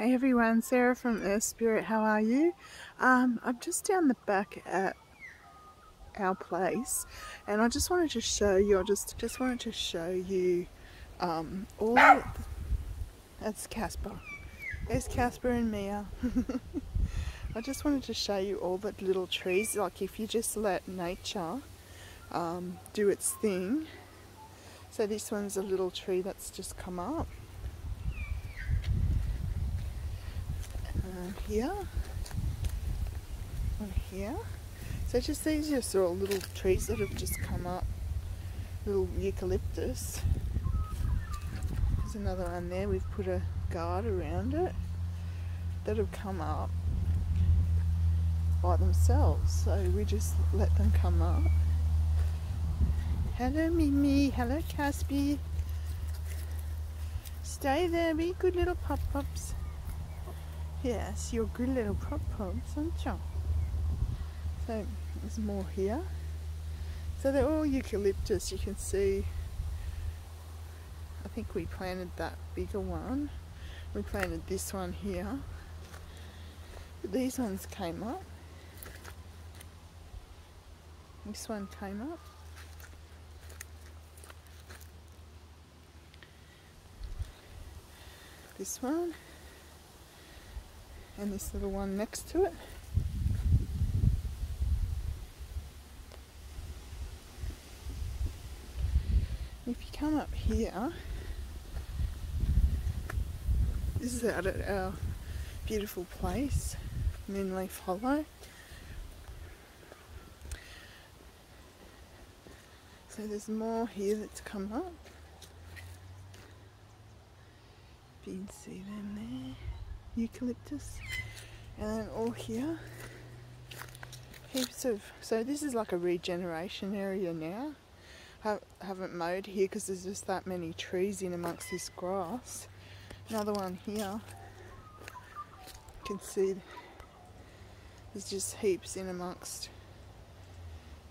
Hey everyone, Sarah from Earth Spirit, how are you? Um, I'm just down the back at our place and I just wanted to show you, I just, just wanted to show you um, all, that's Casper, there's Casper and Mia. I just wanted to show you all the little trees, like if you just let nature um, do its thing. So this one's a little tree that's just come up. Here, on here. So just these are all little trees that have just come up, little eucalyptus. There's another one there, we've put a guard around it that have come up by themselves. So we just let them come up. Hello Mimi, hello Caspi. Stay there, be good little pop-pops. Yes, you're good little prop pops, aren't you? So there's more here. So they're all eucalyptus, you can see. I think we planted that bigger one. We planted this one here. But these ones came up. This one came up. This one and this little one next to it. If you come up here, this is out at our beautiful place, Moon Leaf Hollow. So there's more here that's come up. You can see them there eucalyptus. And then all here. Heaps of so this is like a regeneration area now. I haven't mowed here because there's just that many trees in amongst this grass. Another one here. You can see there's just heaps in amongst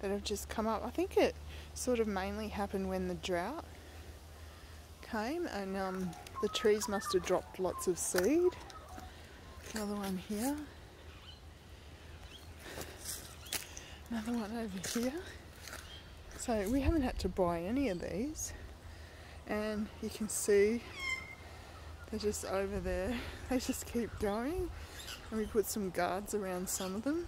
that have just come up. I think it sort of mainly happened when the drought came and um, the trees must have dropped lots of seed Another one here. Another one over here. So we haven't had to buy any of these. And you can see they're just over there. They just keep going. And we put some guards around some of them.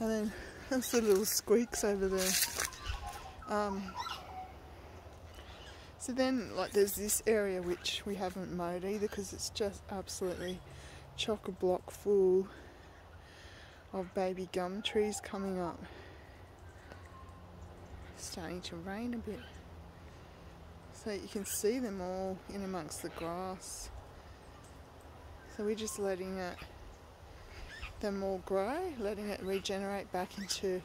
And then there's the little squeaks over there. Um, so then, like, there's this area which we haven't mowed either because it's just absolutely chock a block full of baby gum trees coming up. starting to rain a bit. So you can see them all in amongst the grass. So we're just letting it, them all grow, letting it regenerate back into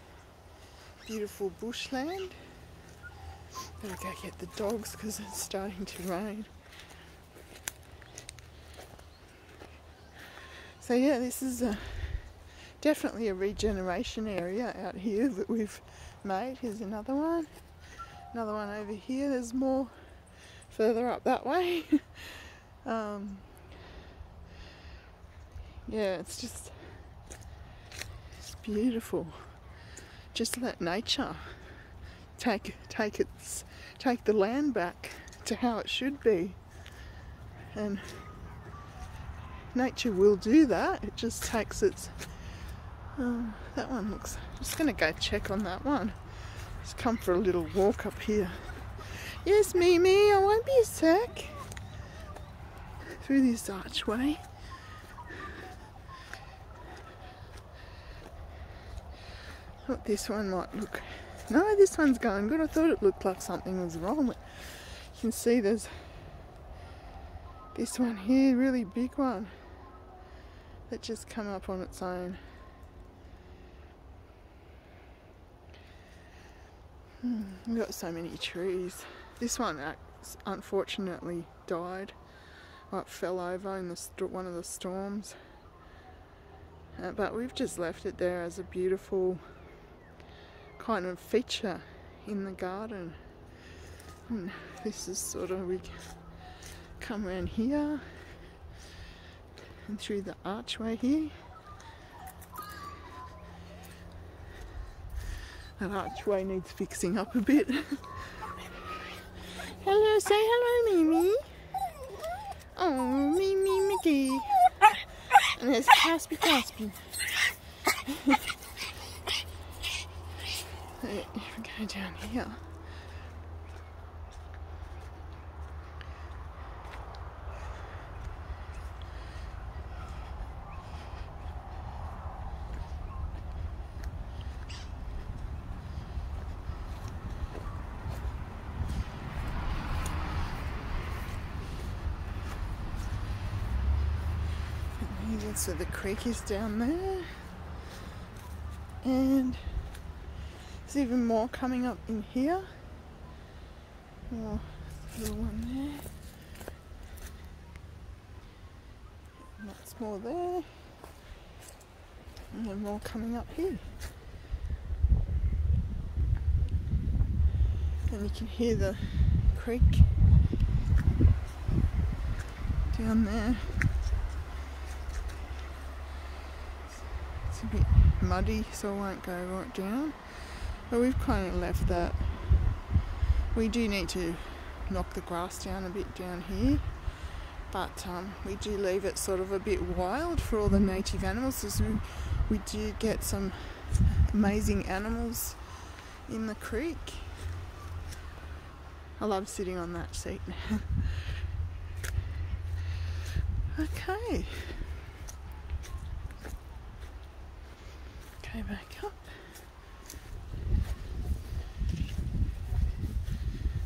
beautiful bushland. Better go get the dogs because it's starting to rain. So yeah, this is a, definitely a regeneration area out here that we've made. Here's another one. Another one over here. There's more further up that way. um, yeah, it's just it's beautiful. Just let nature take take its take the land back to how it should be. And nature will do that. It just takes its. Uh, that one looks. I'm just gonna go check on that one. Just come for a little walk up here. Yes, Mimi, I won't be a sec. Through this archway. Thought this one might look. No, this one's going good. I thought it looked like something was wrong. But you can see there's this one here, really big one that just come up on its own. Hmm, we've got so many trees. This one unfortunately died. Well, it fell over in the one of the storms. Uh, but we've just left it there as a beautiful kind of feature in the garden. And this is sort of, we come around here and through the archway here. That archway needs fixing up a bit. hello, say hello, Mimi. Oh, Mimi Mickey. And there's Caspy Caspy. go down here. So the creek is down there. And there's even more coming up in here. Oh, little one there. Lots more there. And then more coming up here. And you can hear the creek down there. It's a bit muddy so I won't go right down. But we've kind of left that. We do need to knock the grass down a bit down here. But um, we do leave it sort of a bit wild for all the native animals as we, we do get some amazing animals in the creek. I love sitting on that seat. now. okay. Back up.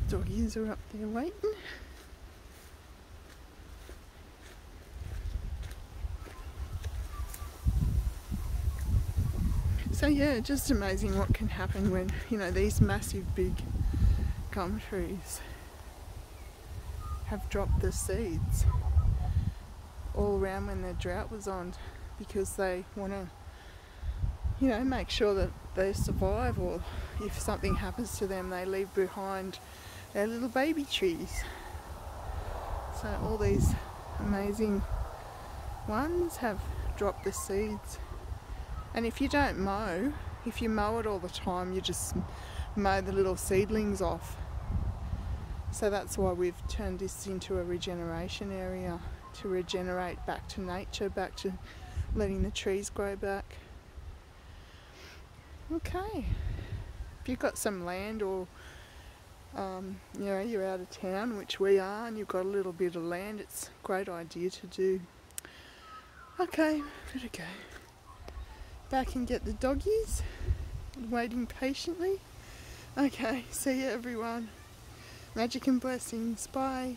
Doggies are up there waiting. So yeah, just amazing what can happen when, you know, these massive big gum trees have dropped the seeds all around when the drought was on because they want to you know, make sure that they survive or if something happens to them, they leave behind their little baby trees. So all these amazing ones have dropped the seeds. And if you don't mow, if you mow it all the time, you just mow the little seedlings off. So that's why we've turned this into a regeneration area to regenerate back to nature, back to letting the trees grow back. Okay. If you've got some land or um, you know, you're out of town, which we are, and you've got a little bit of land, it's a great idea to do. Okay, better go. Back and get the doggies, waiting patiently. Okay, see you everyone. Magic and blessings. Bye.